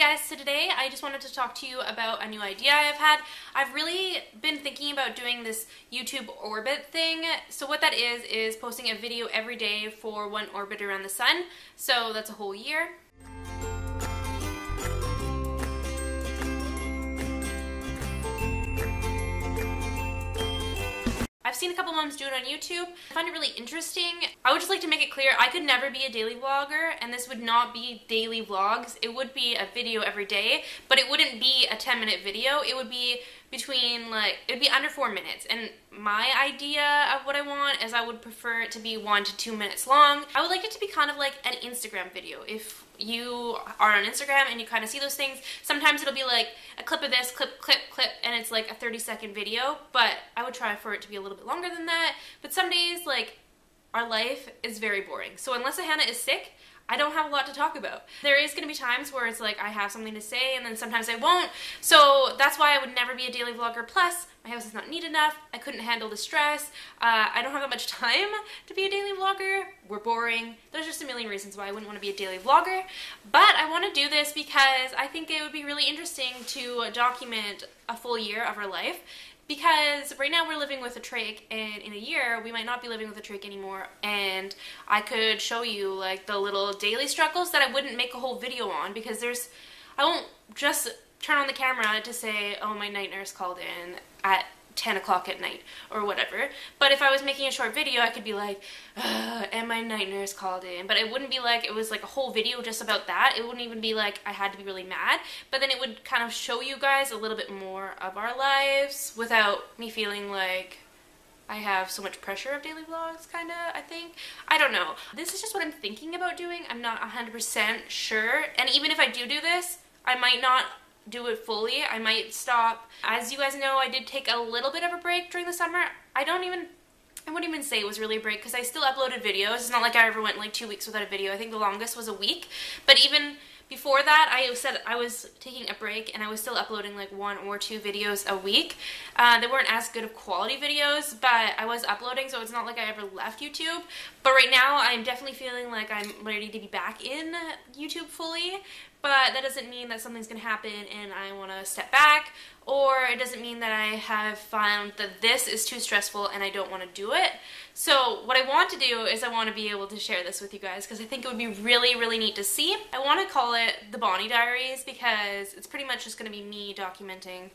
guys, so today I just wanted to talk to you about a new idea I've had. I've really been thinking about doing this YouTube orbit thing. So what that is, is posting a video every day for one orbit around the sun. So that's a whole year. Seen a couple moms do it on YouTube. I find it really interesting. I would just like to make it clear I could never be a daily vlogger and this would not be daily vlogs. It would be a video every day, but it wouldn't be a 10 minute video. It would be between like, it would be under four minutes. And my idea of what I want is I would prefer it to be one to two minutes long. I would like it to be kind of like an Instagram video. If you are on Instagram and you kind of see those things, sometimes it'll be like a clip of this, clip, clip, clip, and it's like a 30 second video, but I would try for it to be a little bit longer than that. But some days, like, our life is very boring. So unless a Hannah is sick, I don't have a lot to talk about. There is going to be times where it's like I have something to say and then sometimes I won't. So that's why I would never be a daily vlogger. Plus, my house is not neat enough. I couldn't handle the stress. Uh, I don't have that much time to be a daily vlogger. We're boring. There's just a million reasons why I wouldn't want to be a daily vlogger. But I want to do this because I think it would be really interesting to document a full year of our life because right now we're living with a trach and in a year we might not be living with a trach anymore and I could show you like the little daily struggles that I wouldn't make a whole video on because there's I won't just turn on the camera to say oh my night nurse called in at 10 o'clock at night or whatever. But if I was making a short video, I could be like, and my night nurse called in. But it wouldn't be like it was like a whole video just about that. It wouldn't even be like I had to be really mad. But then it would kind of show you guys a little bit more of our lives without me feeling like I have so much pressure of daily vlogs, kind of, I think. I don't know. This is just what I'm thinking about doing. I'm not 100% sure. And even if I do do this, I might not do it fully. I might stop. As you guys know, I did take a little bit of a break during the summer. I don't even I wouldn't even say it was really a break because I still uploaded videos. It's not like I ever went like two weeks without a video. I think the longest was a week. But even before that, I said I was taking a break and I was still uploading like one or two videos a week. Uh, they weren't as good of quality videos, but I was uploading, so it's not like I ever left YouTube. But right now, I'm definitely feeling like I'm ready to be back in YouTube fully but that doesn't mean that something's going to happen and I want to step back, or it doesn't mean that I have found that this is too stressful and I don't want to do it. So what I want to do is I want to be able to share this with you guys because I think it would be really, really neat to see. I want to call it the Bonnie Diaries because it's pretty much just going to be me documenting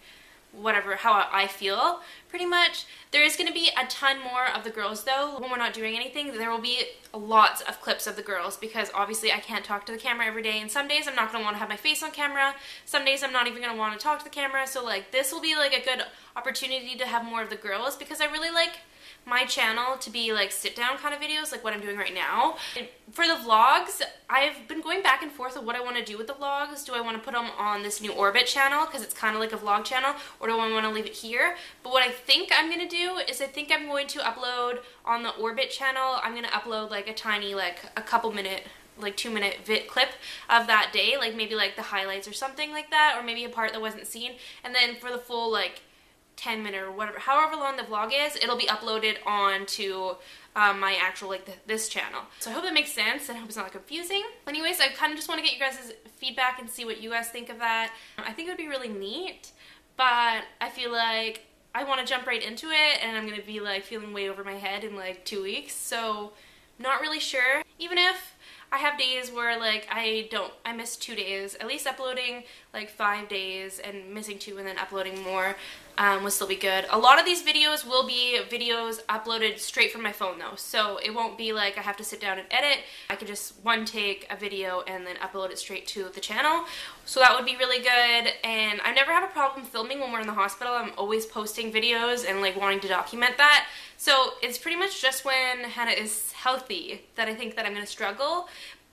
whatever, how I feel, pretty much. There is going to be a ton more of the girls though. When we're not doing anything, there will be lots of clips of the girls because obviously I can't talk to the camera every day and some days I'm not going to want to have my face on camera. Some days I'm not even going to want to talk to the camera. So like this will be like a good opportunity to have more of the girls because I really like my channel to be like sit down kind of videos like what I'm doing right now. And for the vlogs, I've been going back and forth of what I want to do with the vlogs. Do I want to put them on this new Orbit channel because it's kind of like a vlog channel or do I want to leave it here? But what I think I'm going to do is I think I'm going to upload on the Orbit channel, I'm going to upload like a tiny like a couple minute like two minute vid clip of that day like maybe like the highlights or something like that or maybe a part that wasn't seen and then for the full like 10 minute or whatever, however long the vlog is, it'll be uploaded onto um, my actual, like, the, this channel. So I hope that makes sense and I hope it's not confusing. Anyways, I kind of just want to get you guys' feedback and see what you guys think of that. I think it would be really neat, but I feel like I want to jump right into it and I'm going to be, like, feeling way over my head in, like, two weeks. So, not really sure. Even if I have days where like I don't, I miss two days, at least uploading like five days and missing two and then uploading more um, will still be good. A lot of these videos will be videos uploaded straight from my phone though, so it won't be like I have to sit down and edit. I can just one take a video and then upload it straight to the channel. So that would be really good and I never have a problem filming when we're in the hospital. I'm always posting videos and like wanting to document that. So it's pretty much just when Hannah is healthy that I think that I'm going to struggle,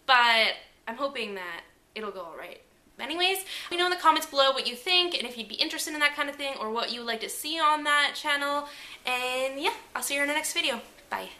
but I'm hoping that it'll go alright. Anyways, let me know in the comments below what you think and if you'd be interested in that kind of thing or what you would like to see on that channel. And yeah, I'll see you in the next video. Bye.